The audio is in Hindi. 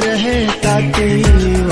रहे ताकि